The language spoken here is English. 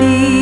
ti.